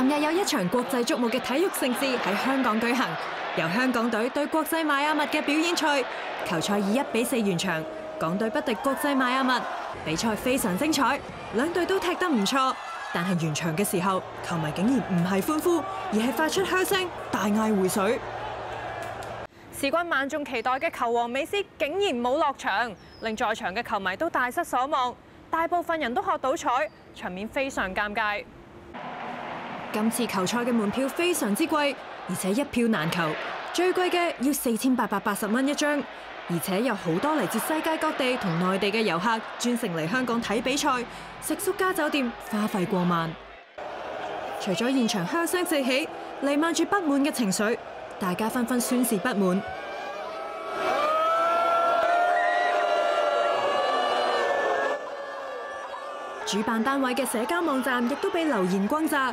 琴日有一場國際矚目嘅體育盛事喺香港舉行，由香港隊對國際邁阿密嘅表演賽，球賽以一比四完場，港隊不敵國際邁阿密。比賽非常精彩，兩隊都踢得唔錯，但係完場嘅時候，球迷竟然唔係歡呼，而係發出噓聲，大嗌回水。事關萬眾期待嘅球王美斯竟然冇落場，令在場嘅球迷都大失所望。大部分人都學到彩，場面非常尷尬。今次球賽嘅門票非常之貴，而且一票難求，最貴嘅要四千八百八十蚊一張，而且有好多嚟自世界各地同內地嘅遊客專程嚟香港睇比賽，食宿加酒店花費過萬。除咗現場噓聲四起，弥漫住不滿嘅情緒，大家紛紛宣示不滿。主辦單位嘅社交網站亦都被留言轟炸，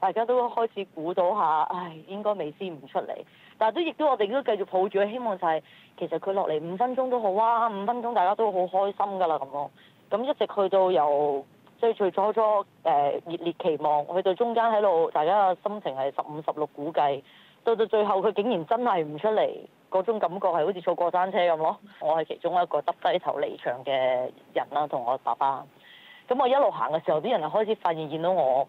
大家都開始估到下，唉，應該美斯唔出嚟。但係都亦都我哋都繼續抱住希望就係、其實佢落嚟五分鐘都好啊，五分鐘大家都好開心㗎啦咁咯。咁一直去到由即係最初初誒熱烈期望，去到中間喺度，大家嘅心情係十五十六估計，到到最後佢竟然真係唔出嚟，嗰種感覺係好似坐過山車咁咯。我係其中一個耷低頭離場嘅人啦，同我爸爸。咁我一路行嘅時候，啲人就開始發現見到我。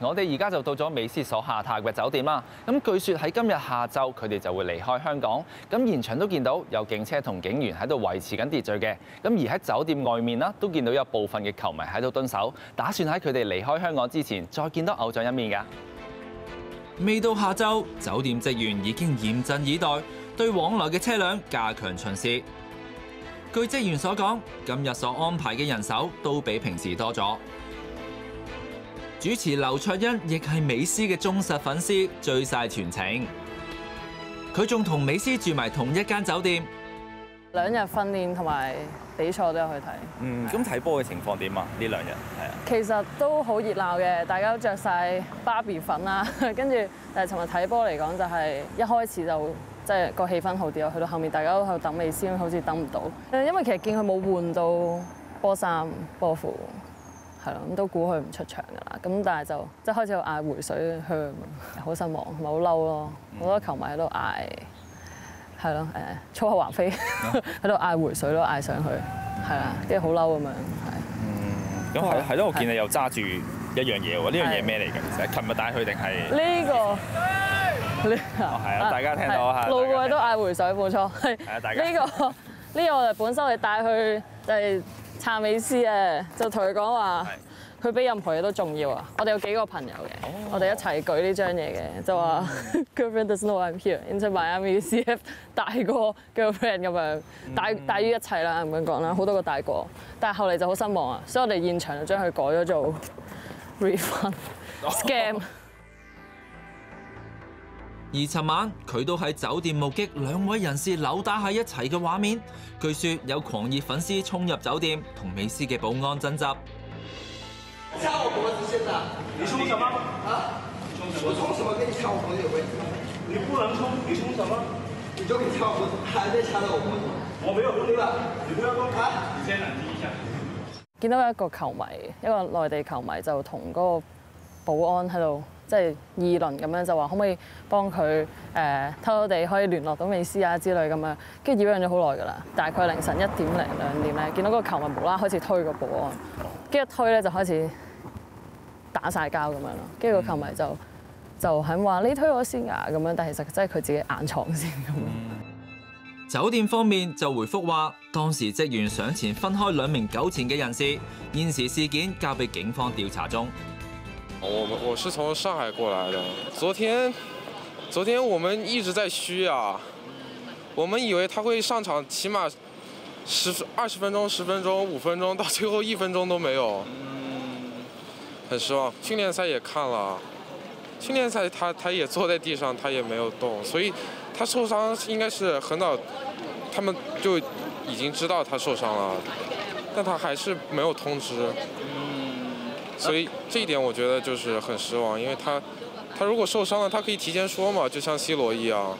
我哋而家就到咗美斯所下榻嘅酒店啦。咁據說喺今日下晝佢哋就會離開香港。咁現場都見到有警車同警員喺度維持緊秩序嘅。咁而喺酒店外面啦，都見到有部分嘅球迷喺度蹲守，打算喺佢哋離開香港之前再見到偶像一面㗎。未到下晝，酒店職員已經嚴陣以待，對往來嘅車輛加強巡視。據職員所講，今日所安排嘅人手都比平時多咗。主持劉卓欣亦係美斯嘅忠實粉絲，追晒全程。佢仲同美斯住埋同一間酒店。兩日訓練同埋比賽都有去睇。嗯，咁睇波嘅情況點啊？呢兩日係啊。其實都好熱鬧嘅，大家都着晒芭比粉啦，跟住誒，尋日睇波嚟講就係一開始就即係個氣氛好啲咯，去到後面大家都喺度等美斯，好似等唔到。誒，因為其實見佢冇換到波衫波褲。係咯，咁都估佢唔出場㗎啦。咁但係就即係開始有嗌回水香，好失望，唔係好嬲咯。好多球迷喺度嗌，係咯誒粗口橫飛，喺度嗌回水咯，嗌上去，係啦，跟住好嬲咁樣，係。嗯，咁係係咯，我見你又揸住一樣嘢喎，呢樣嘢咩嚟㗎？其實琴日帶佢定係呢個呢個 係啊，大家聽到嚇，路過都嗌回水，冇錯，係。係啊，大家呢個呢個我哋本身我哋帶去就係。撐美斯啊！就同佢講話，佢比任何嘢都重要啊！我哋有幾個朋友嘅，我哋一齊舉呢張嘢嘅，就話 girlfriend doesn't know I'm here into Miami CF 大過 girlfriend 咁樣，大大於一切啦咁樣講啦，好多個大過，但係後嚟就好失望啊，所以我哋現場就將佢改咗做 refund scam。而尋晚佢都喺酒店目擊兩位人士扭打喺一齊嘅畫面，據說有狂熱粉絲衝入酒店同美斯嘅保安爭執。掐我脖子，現在你衝什麼？啊？我衝什麼？跟你掐我脖子有關係嗎？你不能衝，你衝什麼？你就可以掐我脖子，還在掐到我脖子。我沒有，對吧？你不要動啊！你先冷靜一下。見到一個球迷，一個內地球迷就同嗰個保安喺度即係議論咁樣，就話可唔可以幫佢誒偷偷地可以聯絡到美斯啊之類咁樣，跟住擾攘咗好耐㗎啦。大概凌晨一點零兩點咧，見到個球迷無啦啦開始推個保安，跟住推咧就開始打晒交咁樣咯。跟住個球迷就就肯話你推我先啊咁樣，但係其實真係佢自己硬闖先咁樣。酒店方面就回覆話，當時職員上前分開兩名糾纏嘅人士，現時事件交俾警方調查中。我们我是从上海过来的，昨天昨天我们一直在虚啊，我们以为他会上场，起码十二十分钟、十分钟、五分钟，到最后一分钟都没有，很失望。训练赛也看了，训练赛他他也坐在地上，他也没有动，所以他受伤应该是很早，他们就已经知道他受伤了，但他还是没有通知。所以这一点我觉得就是很失望，因为他，他如果受伤了，他可以提前说嘛，就像 C 罗一样，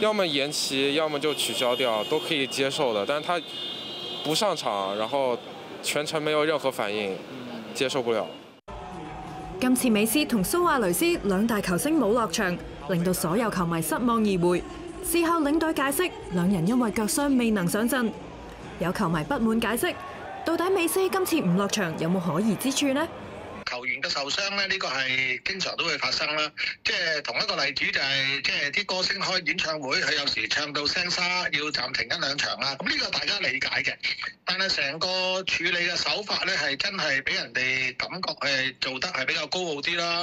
要么延期，要么就取消掉，都可以接受的。但是他不上场，然后全程没有任何反应，接受不了。今次美斯同蘇亞雷斯两大球星冇落场，令到所有球迷失望而回。事后领队解释，两人因为脚伤未能上阵。有球迷不满解釋。到底美西今次唔落场有冇可疑之处呢？球员嘅受伤咧，呢个系经常都会发生啦。即系同一个例子就係，即系啲歌星开演唱会，佢有时唱到声沙，要暂停一两场啦。咁呢个大家理解嘅，但系成个处理嘅手法咧，系真系俾人哋感觉系做得系比较高傲啲啦。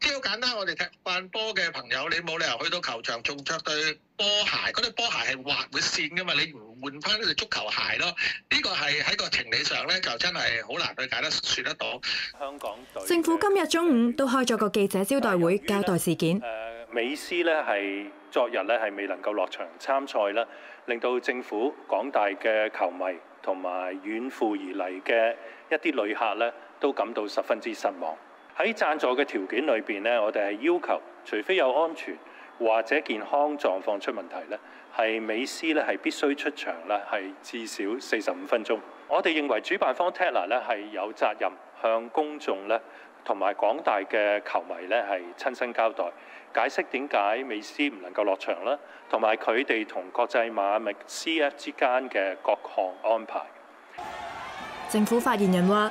即係好簡單，我哋踢慣波嘅朋友，你冇理由去到球場仲着對波鞋，嗰對波鞋係滑會線噶嘛，你唔換翻對足球鞋咯？呢個係喺個情理上咧，就真係好難去解得算得到。香港隊政府今日中午都開咗個記者招待會，交代事件。誒，美斯咧係昨日咧係未能夠落場參賽啦，令到政府廣大嘅球迷同埋遠赴而嚟嘅一啲旅客咧都感到十分之失望。喺贊助嘅條件裏邊呢，我哋係要求，除非有安全或者健康狀況出問題呢，係美斯呢係必須出場啦，係至少四十五分鐘。我哋認為主辦方 Tatler 呢係有責任向公眾呢同埋廣大嘅球迷呢係親身交代，解釋點解美斯唔能夠落場啦，同埋佢哋同國際馬力 CF 之間嘅各項安排。政府發言人話，